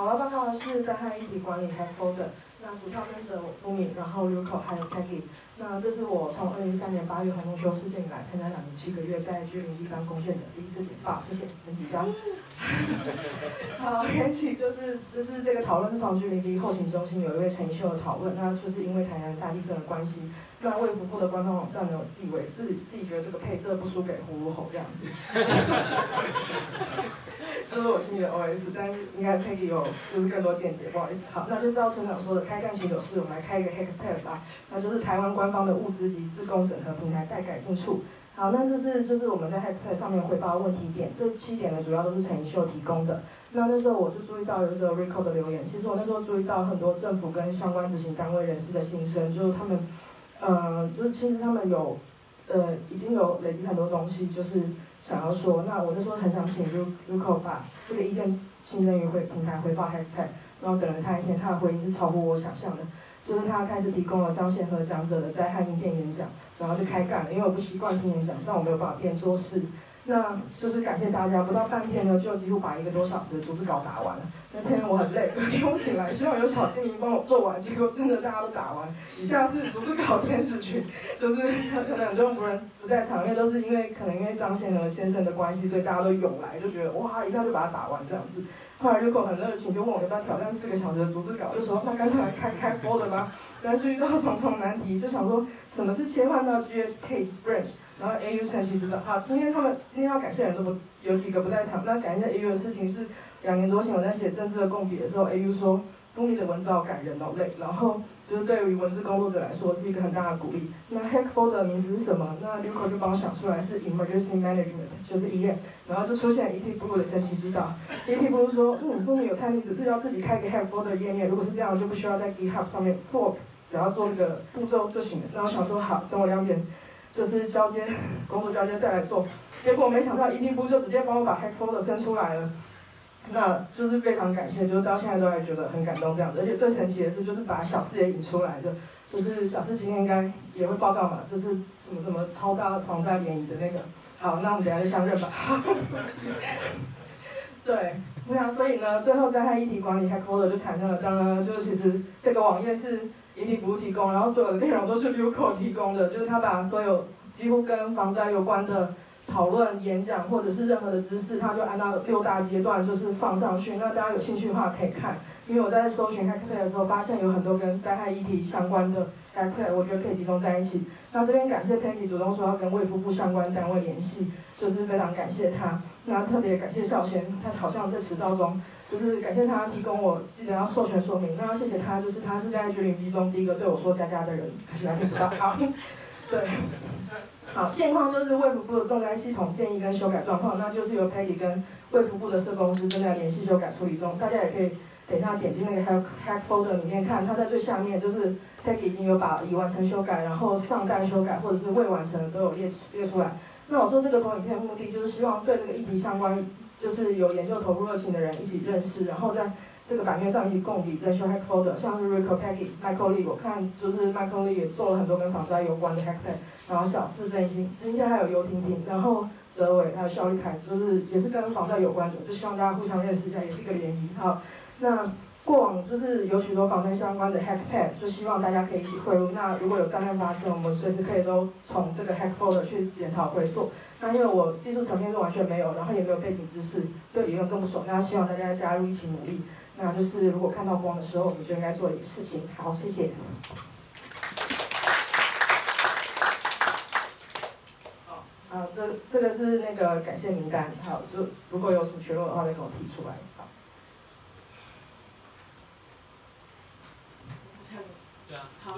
好，我要报告的是在汉议题管理 Hack Folder，那主创跟着我 Fumi，然后 Ruko 还有 Peggy。那这是我从二零一三年八月红中秋事件以来，参加两年七个月在居民地方贡献者第一次简报，谢谢，很紧张。好，缘起就是就是这个讨论是从居民地后勤中心有一位陈怡秀的讨论，那就是因为台南大地震的关系，那卫福部的官方网站呢，自以为自己自己觉得这个配色不输给葫芦猴这样子。就是我心里的 OS，但是应该 Peggy 有就是更多见解，不好意思。好，那就照村长说的，开干前有事，我们来开一个 Hackpad 吧。那就是台湾官方的物资及自工审核平台待改进处。好，那这是就是我们在 Hackpad 上面汇报问题点，这七点呢主要都是陈怡秀提供的。那那时候我就注意到有这个 Rico 的留言，其实我那时候注意到很多政府跟相关执行单位人士的心声，就是他们，呃，就是其实他们有，呃，已经有累积很多东西，就是。想要说，那我那时候很想请 Ruko 把这个意见新增于会平台回报 Hashtag，然后等了他一天，他的回应是超乎我想象的，就是他开始提供了张宪和讲者的在汉影片演讲，然后就开干了，因为我不习惯听演讲，但我没有办法变做事。那就是感谢大家，不到半天呢，就几乎把一个多小时的逐字稿打完了。那天我很累，隔天我醒来，希望有小精灵帮我做完，结果真的大家都打完。以下是逐字稿电视剧，就是可能很多人不在场，因为都是因为可能因为张先和先生的关系，所以大家都涌来，就觉得哇，一下就把它打完这样子。后来就跟我很热情，就问我要不要挑战四个小时的逐字稿，就说那干脆来开开播的吧。但是遇到重重难题，就想说什么是切换到 GHK Sprint。然后 AU 陈其实的，好，今天他们今天要感谢的人都不有几个不在场，那感谢 AU 的事情是两年多前我在写正式的供笔的时候，AU 说丰利的文字好感人哦，累，然后就是对于文字工作者来说是一个很大的鼓励。那 Hack Folder 的名字是什么？那 Luco 就帮我想出来是 Emergency Management，就是医院然后就出现 ET Blue 的神奇指导。ET Blue 说，嗯，丰利有参与，只是要自己开一个 Hack Folder 页面，如果是这样，就不需要在 GitHub 上面 fork，只要做这个步骤就行了。然后想说好，等我两点。就是交接工作交接再来做，结果没想到一定部就直接帮我把 Hack Folder 生出来了，那就是非常感谢，就是到现在都还觉得很感动这样子，而且最神奇的是就是把小四也引出来的，就是小四今天应该也会报告嘛，就是什么什么超大的防灾联谊的那个，好，那我们等下就相认吧。对，那所以呢，最后在他议题管理 Hack Folder 就产生了，当然就是其实这个网页是。一定不提供，然后所有的内容都是 Luco 提供的，就是他把所有几乎跟防灾有关的讨论、演讲或者是任何的知识，他就按照六大阶段就是放上去。那大家有兴趣的话可以看，因为我在搜寻 Hackplay 的时候，发现有很多跟灾害议题相关的 Hackplay，我觉得可以集中在一起。那这边感谢 Penny 主动说要跟卫福部相关单位联系，就是非常感谢他。那特别感谢少贤，他好像在迟到中。就是感谢他提供我记得要授权说明，那要谢谢他，就是他是在绝零 B 中第一个对我说加加的人，其他听不到。好，对，好，现况就是卫福部的重灾系统建议跟修改状况，那就是由 Peggy 跟卫福部的社公司正在联系修改处理中，大家也可以等一下点击那个 Hack Hack Folder 里面看，它在最下面就是 Peggy 已经有把已完成修改，然后上待修改或者是未完成的都有列列出来。那我做这个投影片的目的就是希望对这个议题相关。就是有研究投入热情的人一起认识，然后在这个版面上一起共笔在修 hack folder，像是 Rico Peggy、Michael Lee，我看就是 Michael Lee 也做了很多跟防灾有关的 hack plan，然后小四振兴，今天还有游婷婷，然后泽伟还有肖玉凯，就是也是跟防灾有关的，就希望大家互相认识一下，也是一个联谊。好，那过往就是有许多防灾相关的 hack plan，就希望大家可以一起汇入。那如果有灾难发生，我们随时可以都从这个 hack folder 去检讨回溯。那因为我技术层面是完全没有，然后也没有背景知识，就也有更不熟。那希望大家加入一起努力。那就是如果看到光的时候，我们就应该做一个事情。好，谢谢。好，好，这这个是那个感谢名单。好，就如果有什么缺漏的话，再跟我提出来。好。对啊。好。